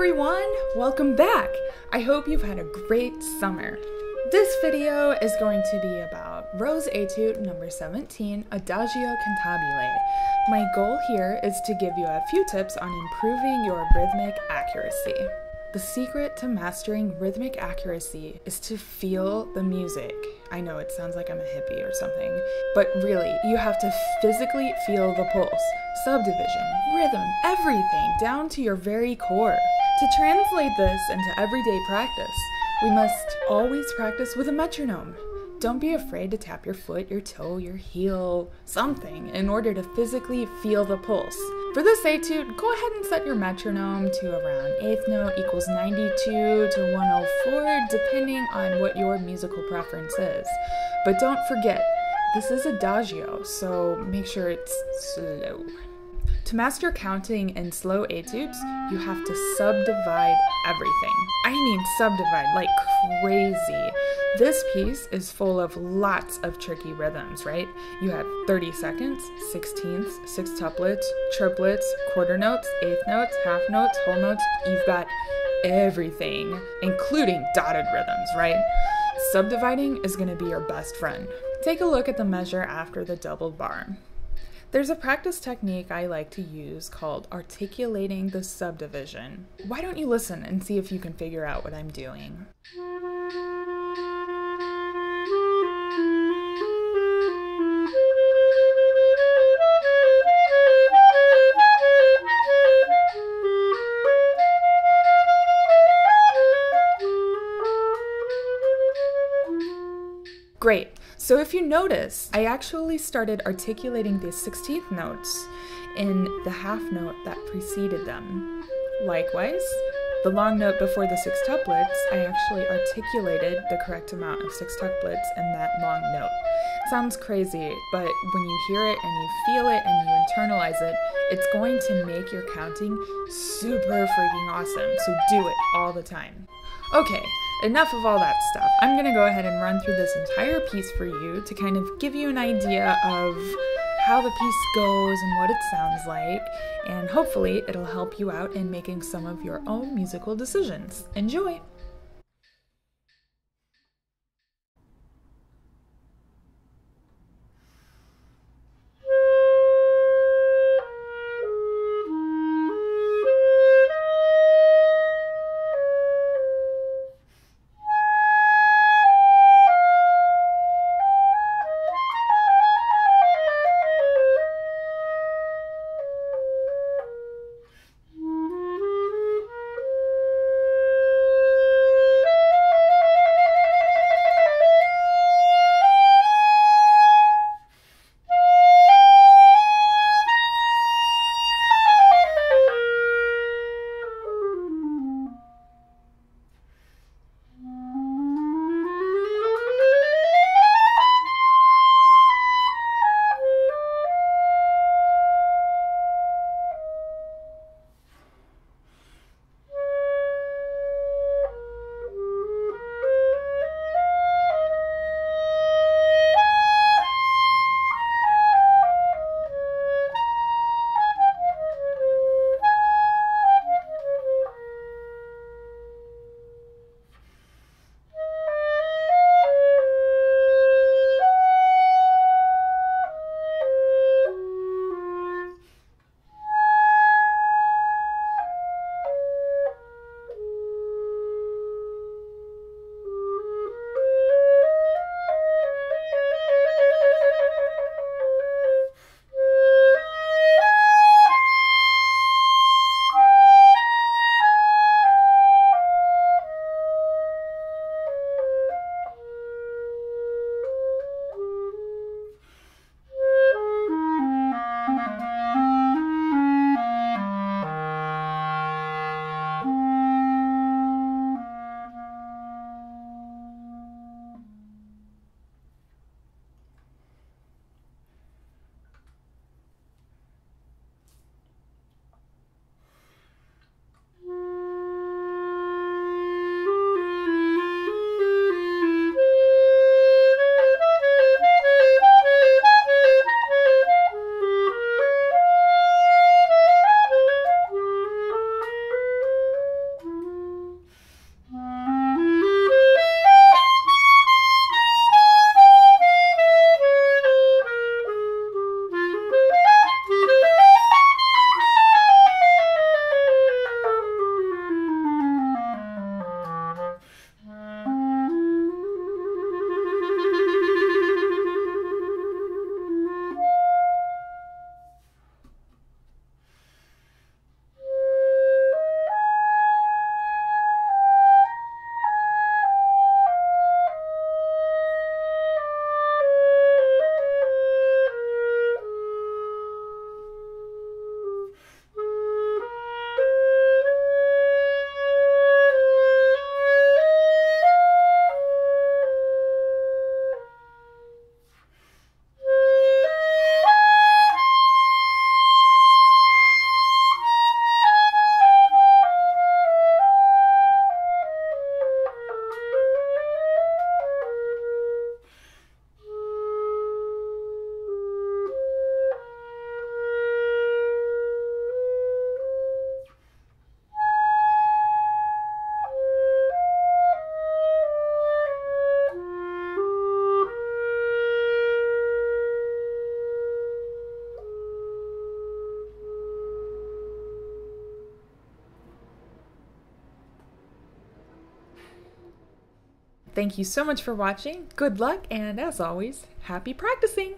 everyone! Welcome back! I hope you've had a great summer. This video is going to be about Rose Etude number 17, Adagio Cantabile. My goal here is to give you a few tips on improving your rhythmic accuracy. The secret to mastering rhythmic accuracy is to feel the music. I know it sounds like I'm a hippie or something, but really, you have to physically feel the pulse, subdivision, rhythm, everything, down to your very core. To translate this into everyday practice, we must always practice with a metronome. Don't be afraid to tap your foot, your toe, your heel, something in order to physically feel the pulse. For this etude, go ahead and set your metronome to around eighth note equals 92 to 104, depending on what your musical preference is. But don't forget, this is adagio, so make sure it's slow. To master counting in slow etudes, you have to subdivide everything. I mean subdivide like crazy. This piece is full of lots of tricky rhythms, right? You have 32nds, sixteenths, sextuplets, triplets, quarter notes, eighth notes, half notes, whole notes. You've got everything, including dotted rhythms, right? Subdividing is going to be your best friend. Take a look at the measure after the double bar. There's a practice technique I like to use called articulating the subdivision. Why don't you listen and see if you can figure out what I'm doing? Great. So if you notice, I actually started articulating the 16th notes in the half note that preceded them. Likewise, the long note before the sextuplets, I actually articulated the correct amount of sextuplets in that long note. sounds crazy, but when you hear it and you feel it and you internalize it, it's going to make your counting super freaking awesome. So do it all the time. Okay, enough of all that stuff. I'm gonna go ahead and run through this entire piece for you to kind of give you an idea of how the piece goes and what it sounds like, and hopefully it'll help you out in making some of your own musical decisions. Enjoy! Thank you so much for watching, good luck, and as always, happy practicing!